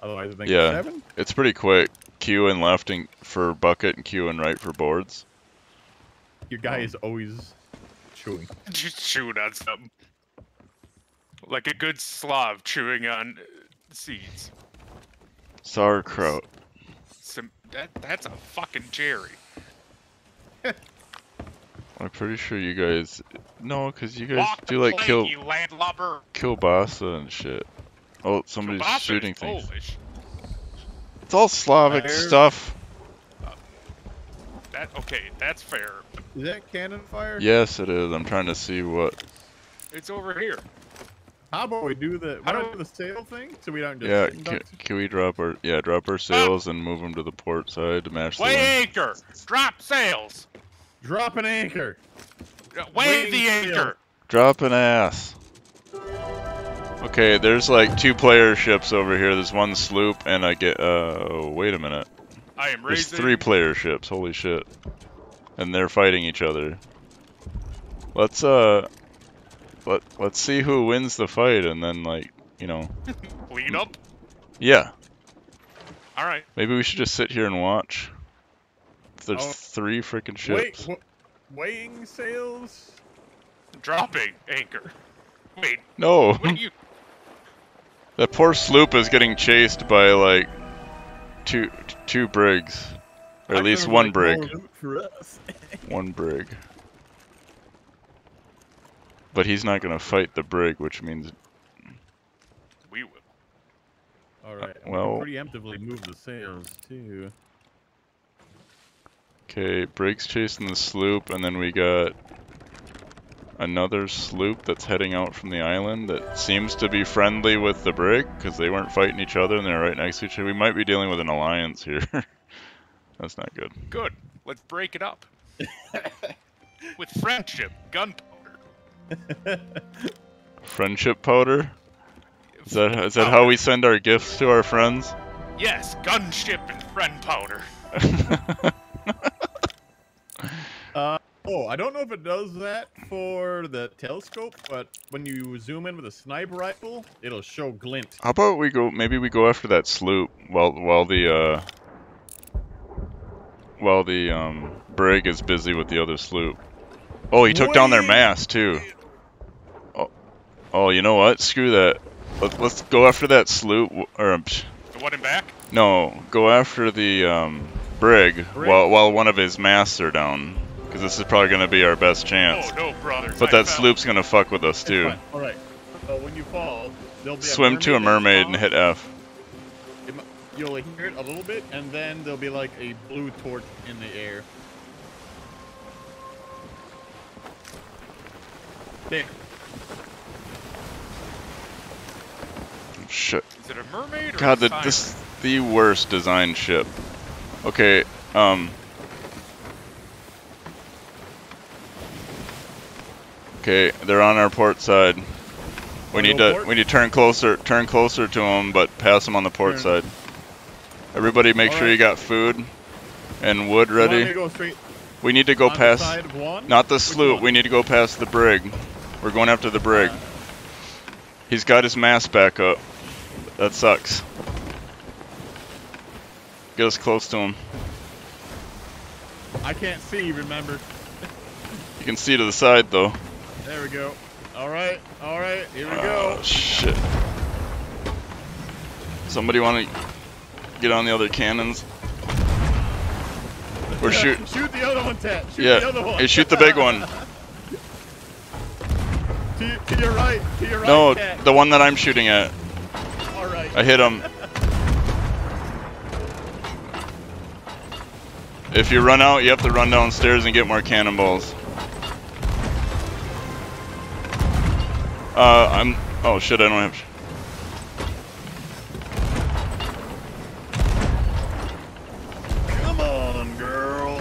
Otherwise, I think Yeah. seven. It's pretty quick. Q and left and for bucket and Q and right for boards. Your guy is always chewing. Just chewing on something. Like a good Slav chewing on uh, seeds. Sauerkraut. Some that that's a fucking cherry. I'm pretty sure you guys. No, because you guys Walk do like plank, kill you landlubber. kielbasa and shit. Oh, somebody's Kielbasa shooting things. Polish. It's all Slavic Fire. stuff. That okay, that's fair. Is that cannon fire? Yes, it is. I'm trying to see what. It's over here. How about we do the How how do- do we do the sail thing so we don't just Yeah, can, can we drop our yeah drop our sails and move them to the port side to match the Weigh anchor. Drop sails. drop an anchor. Uh, Weigh the sails. anchor. Drop an ass. Okay, there's like two player ships over here. There's one sloop and I get. Uh, wait a minute. I am There's raising. three player ships. Holy shit. And they're fighting each other. Let's uh let let's see who wins the fight and then like, you know. Clean up. Yeah. All right. Maybe we should just sit here and watch. There's Oh. three freaking Wait, ships. wh- weighing sails. Dropping anchor. Wait. no. What are you? That poor sloop is getting chased by like two two brigs. Or at I least one brig. rolled it For us. One brig. But he's not gonna fight the brig, which means We will. All uh, right. I'm well- gonna preemptively move the sails too. Okay, Brig's chasing the sloop, and then we got another sloop that's heading out from the island that seems to be friendly with the brig because they weren't fighting each other and they're right next to each other. We might be dealing with an alliance here. that's not good. Good. Let's break it up. With friendship, gunpowder. Friendship powder? Is that is that how we send our gifts to our friends? Yes, gunship and friend powder. Oh, I don't know if it does that for the telescope, but when you zoom in with a sniper rifle, it'll show glint. How about we go? Maybe we go after that sloop while while the uh while the um brig is busy with the other sloop. Oh, he took down their mast too. Oh, oh, you know what? Screw that. Let, let's go after that sloop. Or um, psh, The one in back? no, go after the um brig, Brig? while while one of his masts are down, because this is probably gonna be our best chance. Oh no, brothers. But I that sloop's gonna fuck with us too. All right. So when you fall, there'll be Swim a to a mermaid and hit F. You'll hear it a little bit, and then there'll be like a blue torch in the air. There. Shit. Is it a mermaid or God, a the, this the worst design ship. Okay, um. Okay, they're on our port side. We need to port? we need to turn closer turn closer to them, but pass them on the port Turn. side. Everybody, make sure Alright. you got food and wood You want me to ready. go We need to go on past one? not the Which sloop. one? We need to go past the brig. We're going after the brig. Uh, He's got his mast back up. That sucks. Get us close to him. I can't see, remember. You can see to the side though. There we go. All right, all right, here we Oh go. shit. Somebody want to get on the other cannons? We're shoot. Shoot the other one, Ted. Shoot Yeah. the other one. Hey, shoot the big one. to, to your right, to your right, No, Ted. the one that I'm shooting at. All right. I hit him. If you run out, you have to run downstairs and get more cannonballs. Uh, I'm. Oh shit! I don't have. Come on, girl.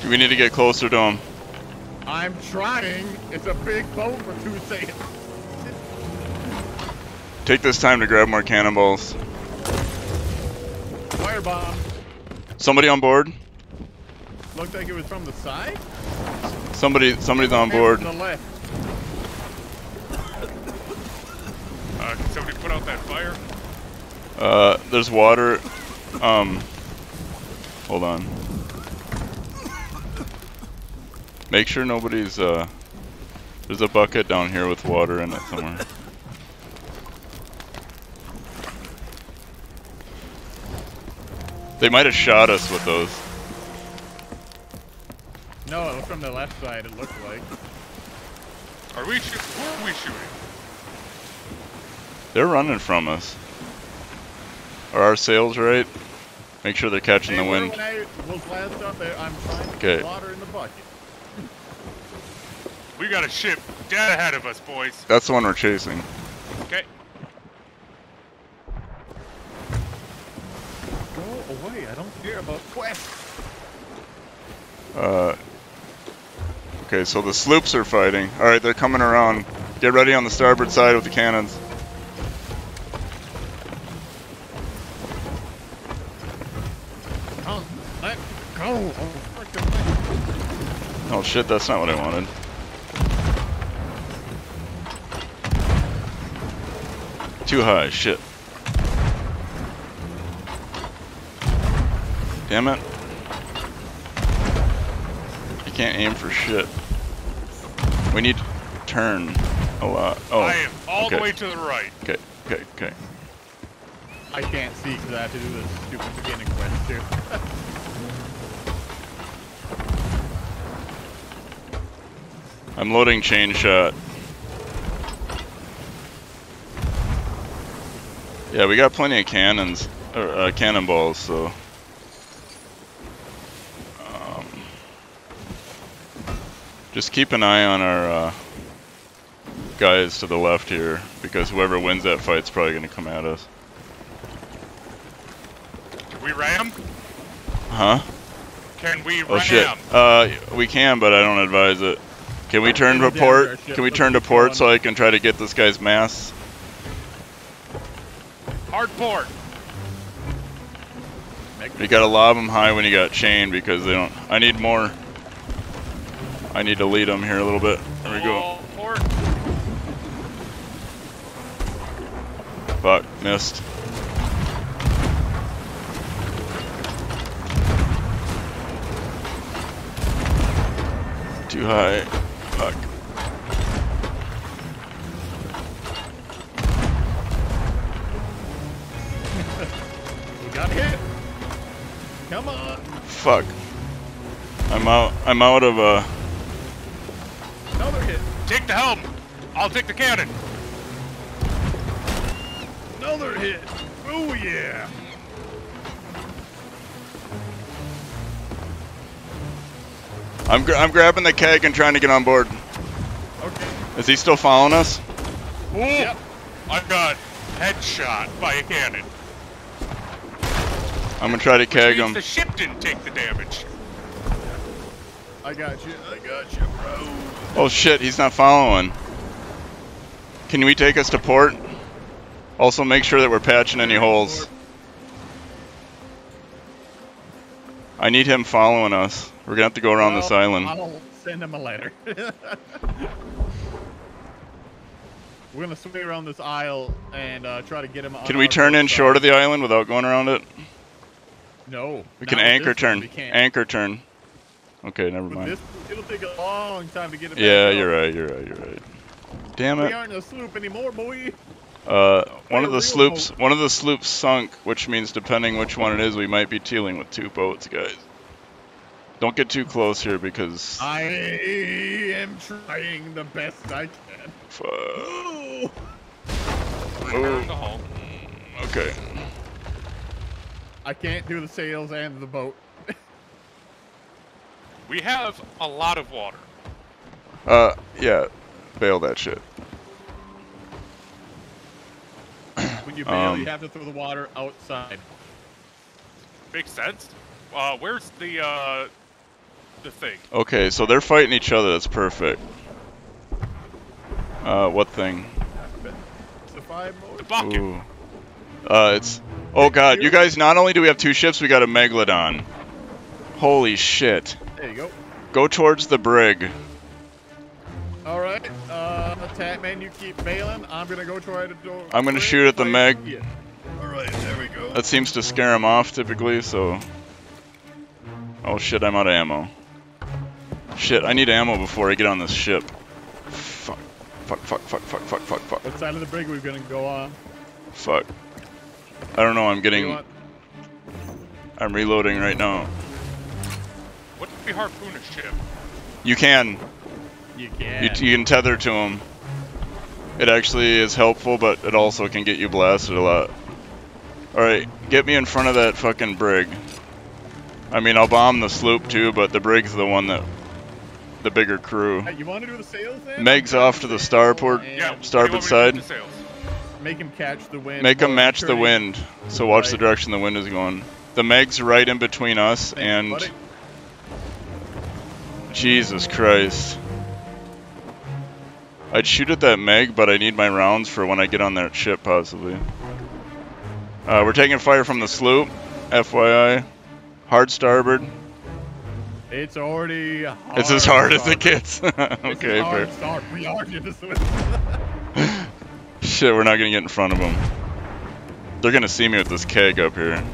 Do We need to get closer to him. I'm trying. It's a big boat for two sailors. Take this time to grab more cannonballs. Firebomb. Somebody on board? looked like it was from the side. Somebody, somebody's on board. To the left. Uh, can somebody put out that fire? Uh, there's water. Um, hold on. Make sure nobody's, uh, there's a bucket down here with water in it somewhere. They might have shot us with those. No, it was from the left side. It looked like. Are we shoot? Who are we shooting? They're running from us. Are our sails right? Make sure they're catching Hey, the wind. When I was last up there, I'm trying to Okay. water in the bucket. We got a ship dead ahead of us, boys. That's the one we're chasing. Okay. Go away. I don't care about quests. Uh, okay, so the sloops are fighting. Alright, they're coming around. Get ready on the starboard side with the cannons. Come, let go. Oh shit, that's not what I wanted. Too high, shit. Damn it. I can't aim for shit. We need to turn a lot. Oh, I am all okay. the way to the right. okay, okay, okay. I can't see because I have to do this stupid beginning quest too. I'm loading chain shot. Yeah, we got plenty of cannons, or uh, cannonballs, so. Just keep an eye on our uh, guys to the left here, because whoever wins that fight's probably going to come at us. Can we ram? Huh? Can we Oh ram? shit. Uh, we can, but I don't advise it. Can we turn to port? Can we turn to port so I can try to get this guy's mass? Hard port. You gotta lob them high when you got chain because they don't. I need more. I need to lead them here a little bit. There we go. Fuck, missed. Too high. Fuck. We got hit. Come on. Fuck. I'm out. I'm out of uh. Another hit. Take the helm. I'll take the cannon. Another hit. Oh yeah. I'm gra- I'm grabbing the keg and trying to get on board. Okay. Is he still following us? Ooh. Yep. I got headshot by a cannon. I'm gonna try to keg Means him. the ship didn't take the damage. I got you. I got you, bro. Oh shit, he's not following. Can we take us to port? Also make sure that we're patching any holes. I need him following us. We're gonna have to go around this island. I'll send him a letter. We're gonna swing around this isle and uh, try to get him. Can we turn in side. short of the island without going around it? No. We can anchor turn. Anchor turn. Okay, never mind. this, it'll take a long time to get it. back Yeah, up. you're right, you're right, you're right. Damn it. We aren't a sloop anymore, boy. Uh, one of the sloops, one of the sloops sunk, which means depending which one it is, we might be dealing with two boats, guys. Don't get too close here because I am trying the best I can. fuck. Ooh. Ooh. Okay. I can't do the sails and the boat. We have a lot of water. Uh, yeah. Bail that shit. When you bail, Um, you have to throw the water outside. Makes sense. Uh, where's the uh, the thing? Okay, so they're fighting each other. That's perfect. Uh, what thing? It's five The mode. bucket. Ooh. Uh, it's. Oh god, you guys. Not only do we have two ships, we got a megalodon. Holy shit. There you go. Go towards the brig. All right, uh, Tatman, you keep bailing. I'm gonna go try to do. I'm gonna shoot at the Meg. All right, there we go. That seems to scare him off typically, so... Oh shit, I'm out of ammo. Shit, I need ammo before I get on this ship. Fuck. Fuck, fuck, fuck, fuck, fuck, fuck, fuck. What side of the brig are we gonna go on? Fuck. I don't know, I'm getting... I'm reloading right now. What if we harpoon a ship? You can. You can. You, you can tether to him. It actually is helpful, but it also can get you blasted a lot. Alright, get me in front of that fucking brig. I mean, I'll bomb the sloop too, but the brig's the one that... The bigger crew. Hey, you want to do the sails then? Meg's off to the starboard. Yeah. what do you starboard want me to do with side. Make him catch the wind. Make them while match the wind. So watch the direction the wind is going. The Meg's right in between us Thank and... buddy. Jesus Christ. I'd shoot at that Meg, but I need my rounds for when I get on that ship, possibly. Uh, we're taking fire from the sloop, FYI. Hard starboard. It's already. hard It's as hard as it starboard. gets. Okay, hard fair. We are just. Shit, we're not gonna get in front of them. They're gonna see me with this keg up here.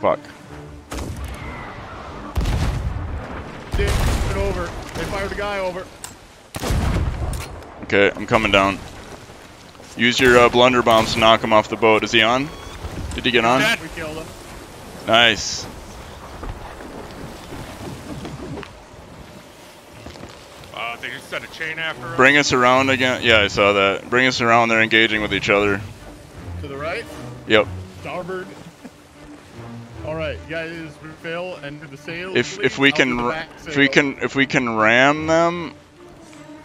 Fuck. It over. They fired a guy over. Okay, I'm coming down. Use your uh, blunder bombs to knock him off the boat. Is he on? Did he get on? We killed him. Nice. Uh, they just set a chain after us. Bring us around again. Yeah, I saw that. Bring us around. They're engaging with each other. To the right. Yep. Starboard. All right, you guys refill and do the sails. If if we can the r- back if we can if we can ram them,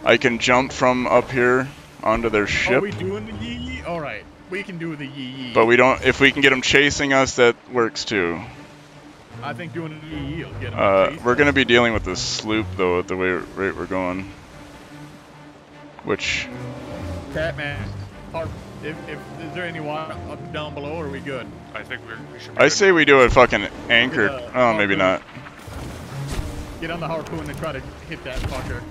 I can jump from up here onto their ship. Are we doing the yee yee? All right, we can do the yee yee. But we don't. If we can get them chasing us, that works too. I think doing the yee yee will get 'em Uh, we're gonna be dealing with this sloop though, at the way rate we're going. Which Catman. If, if is there any water up down below? Or are we good? I think we're, we should. Be I good. say we do it fucking anchored. Yeah, Oh, maybe harpoon. not. Get on the harpoon and try to hit that fucker.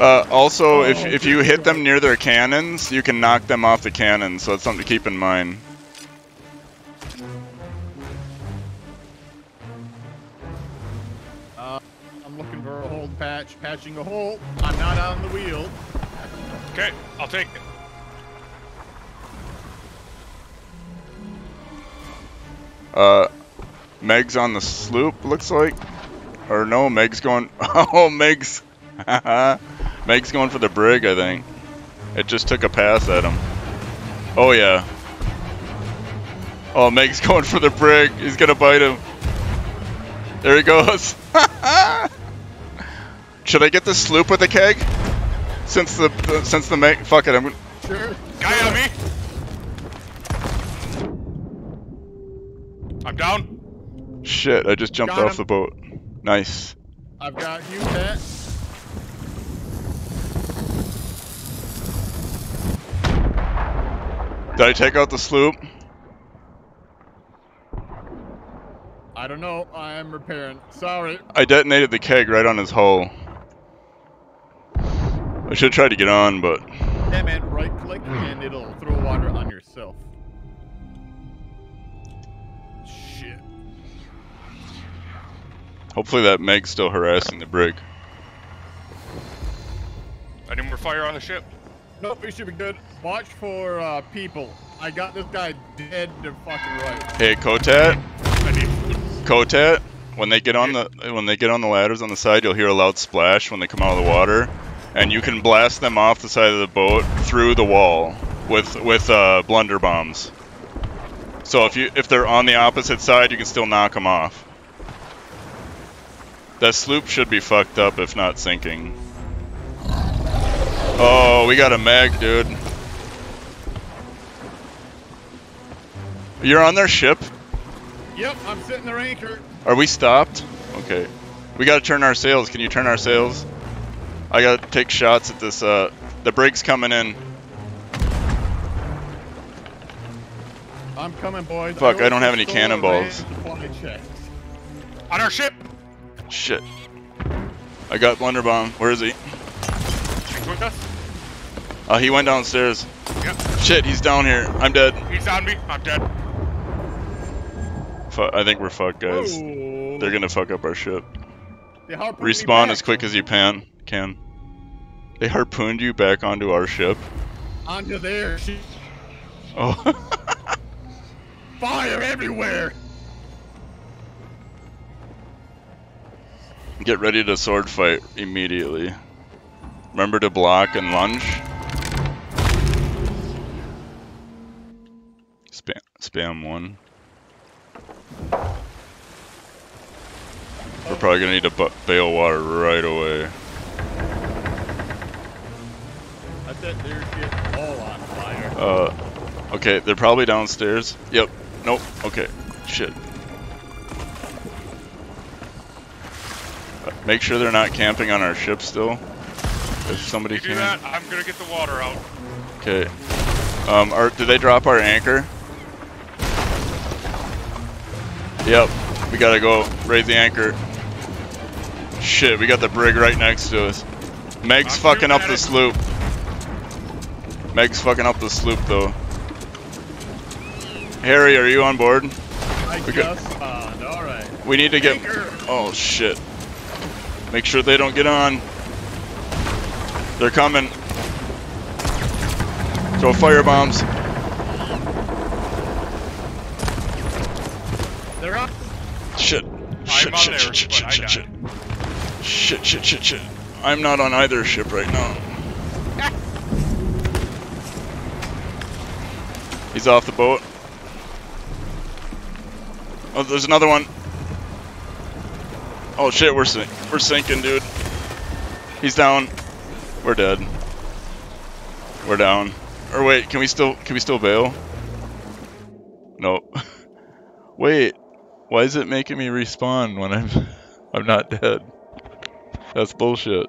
Uh, also, if Oh, if you hit them near their cannons, you can knock them off the cannons. So it's something to keep in mind. I'm looking for a hold patch, patching a hole. I'm not on the wheel. Okay, I'll take it. Uh, Meg's on the sloop, looks like. Or no, Meg's going. Oh, Meg's. Meg's going for the brig, I think. It just took a pass at him. Oh, yeah. Oh, Meg's going for the brig. He's gonna bite him. There he goes. Should I get the sloop with the keg? Since the, the since the Meg. Fuck it, I'm. Sure. Guy on me. I'm down. Shit, I just jumped Got off him. the boat. Nice. I've got you, Pat. Did I take out the sloop? I don't know. I'm repairing. Sorry. I detonated the keg right on his hull. I should try to get on, but Yeah, man. Right click and it'll throw water on yourself. Hopefully that Meg's still harassing the brig. Any more fire on the ship? Nope, we should be good. Watch for uh, people. I got this guy dead to fucking right. Hey, Kotat, I. Kotat, when they get on the when they get on the ladders on the side, you'll hear a loud splash when they come out of the water, and you can blast them off the side of the boat through the wall with with uh, blunder bombs. So if you if they're on the opposite side, you can still knock them off. That sloop should be fucked up if not sinking. Oh, we got a mag, dude. You're on their ship? Yep, I'm sitting there anchored. Are we stopped? Okay. We gotta turn our sails. Can you turn our sails? I gotta take shots at this, uh, the brig's coming in. I'm coming, boys. Fuck, I don't have any cannonballs. On our ship. Shit. I got Blunderbomb. Where is he? He's with us. Uh, he went downstairs. Yep. Shit, he's down here. I'm dead. He's on me. I'm dead. Fu I think we're fucked, guys. Whoa. They're gonna fuck up our ship. Respawn as quick as you pan can. They harpooned you back onto our ship. onto their ship. Oh. Fire everywhere. Get ready to sword fight immediately. Remember to block and lunge. Spam, spam one. We're probably gonna need to bail water right away. I set their ship all on fire. Uh, okay, they're probably downstairs. Yep. Nope. Okay. Shit. Make sure they're not camping on our ship still. If somebody You do can. that. I'm gonna get the water out. Okay. Um, are, did they drop our anchor? Yep. We gotta go raise the anchor. Shit, we got the brig right next to us. Meg's I'm fucking up the sloop. Meg's fucking up the sloop though. Harry, are you on board? I we got- just spawned. All right. We need to get. Anchor. Oh shit. Make sure they don't get on. They're coming. Throw fire bombs. They're up. Shit. Shit, on shit, there, shit, shit, shit, shit, shit. Shit, shit, shit, shit. I'm not on either ship right now. He's off the boat. Oh, there's another one. Oh shit, we're sink we're sinking, dude. He's down. We're dead. We're down. Or wait, can we still can we still bail? Nope. wait, why is it making me respawn when I'm I'm not dead? That's bullshit.